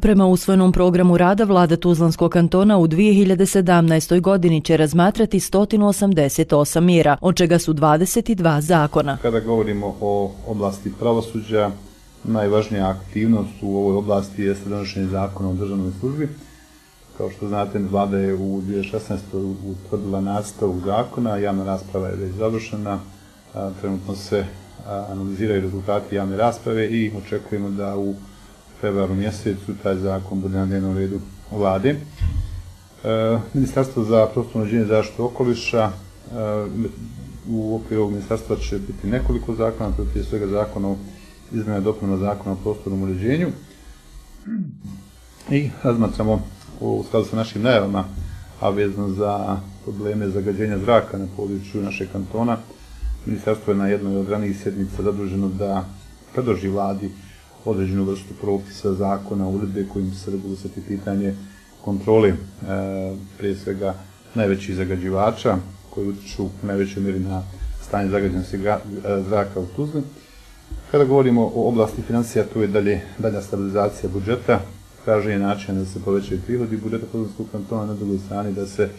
Prema usvojenom programu rada, vlada Tuzlanskog kantona u 2017. godini će razmatrati 188 mjera, od čega su 22 zakona. Kada govorimo o oblasti pravosuđa, najvažnija aktivnost u ovoj oblasti je donošenje zakona o državnoj službi. Kao što znate, vlada je u 2016. utvrdila nastavu zakona, javna rasprava je već završena, trenutno se analiziraju rezultati javne rasprave i očekujemo da u februaru mjesecu taj zakon bude na dnevnom redu vlade. E, Ministarstvo za prostorno uređenje zaštitu okoliša e, u okviru ovog ministarstva će biti nekoliko zakona, to je prije svega zakon o izmjena dopuna zakona o prostornom uređenju. I razmatramo u skladu sa našim najavama, a vezano za probleme zagađenja zraka na području našeg kantona, Ministarstvo je na jednoj od ranijih sjednica zaduženo da predloži vladi određenu vrstu propisa, zakona, uredbe kojim se regulisati pitanje kontrole e, prije svega najvećih zagađivača koji utiču u najvećoj mjeri na stanje zagađenosti e, zraka u Tuzli. Kada govorimo o oblasti financija, tu je dalje dalja stabilizacija budžeta, traženje načina da se povećaju prihodi budžeta Tuzlanskog kantona, na drugoj strani da se e,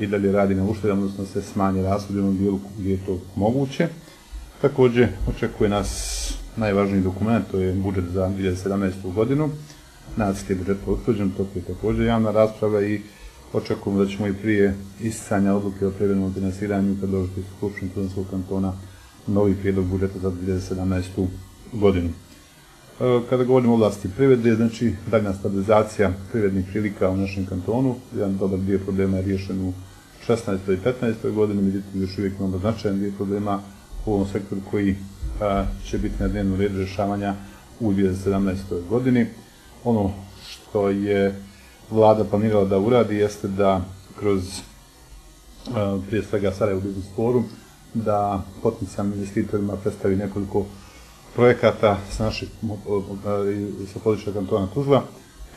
i dalje radi na uštedama, odnosno se smanje rashodi u dijelu gdje je to moguće. Također očekuje nas najvažniji dokument, to je budžet za 2017. godinu. Nacrt je budžet potvrđen, to je također javna rasprava i očekujemo da ćemo i prije isticanja odluke o privrednom finansiranju predložiti Skupštinu Tudanskog kantona novi prijedlog budžeta za 2017. godinu. E, kada govorimo o oblasti privrede, znači daljna stabilizacija privrednih prilika u našem kantonu, jedan dobar dio problema je riješen u 16. i 15. godini, međutim još uvijek imamo značajan dio problema u ovom sektoru koji a, će biti na dnevnom redu rešavanja u 2017. godini. Ono što je vlada planirala da uradi jeste da kroz a, prije svega Sarajevo Business Forum da potencijalnim investitorima predstavi nekoliko projekata sa naših sa područja kantona Tuzla,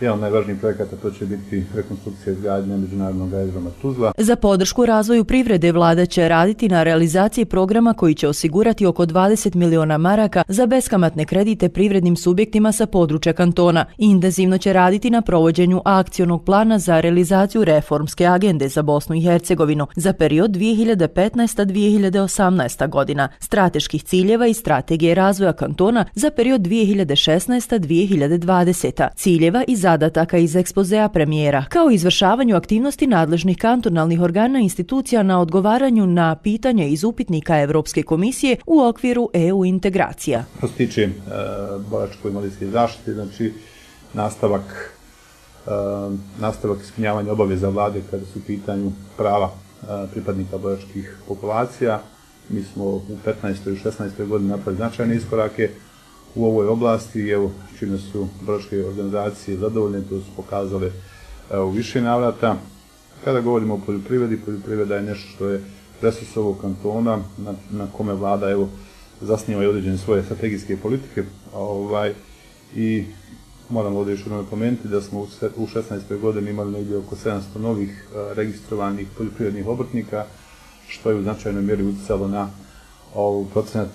Jedan od najvažnijih projekata to će biti rekonstrukcija izgradnje međunarodnog aerodroma Tuzla. Za podršku razvoju privrede vlada će raditi na realizaciji programa koji će osigurati oko 20 miliona maraka za beskamatne kredite privrednim subjektima sa područja kantona. Intenzivno će raditi na provođenju akcionog plana za realizaciju reformske agende za Bosnu i Hercegovinu za period 2015-2018 godina, strateških ciljeva i strategije razvoja kantona za period 2016-2020, ciljeva i zadataka iz ekspozea premijera, kao i izvršavanju aktivnosti nadležnih kantonalnih organa institucija na odgovaranju na pitanje iz upitnika Evropske komisije u okviru EU integracija. Što se tiče e, boračko-invalidske zaštite, znači nastavak e, nastavak ispunjavanja obaveza vlade kada su u pitanju prava e, pripadnika boračkih populacija. Mi smo u 15. i 16. godini napravili značajne iskorake, u ovoj oblasti i evo čime su broške organizacije zadovoljne, to su pokazale u više navrata. Kada govorimo o poljoprivredi, poljoprivreda je nešto što je resurs ovog kantona na, na kome vlada evo zasniva i određene svoje strategijske politike ovaj, i moram ovdje još jednom pomenuti da smo u 16. godini imali negdje oko 700 novih eh, registrovanih poljoprivrednih obrtnika što je u značajnoj mjeri utjecalo na procenat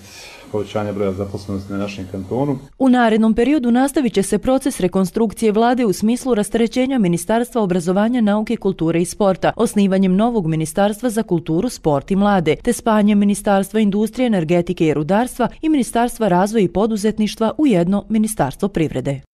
povećanja broja zaposlenosti na našem kantonu. U narednom periodu nastavit će se proces rekonstrukcije vlade u smislu rastrećenja Ministarstva obrazovanja, nauke, kulture i sporta, osnivanjem novog Ministarstva za kulturu, sport i mlade, te spanjem Ministarstva industrije, energetike i rudarstva i Ministarstva razvoja i poduzetništva u jedno Ministarstvo privrede.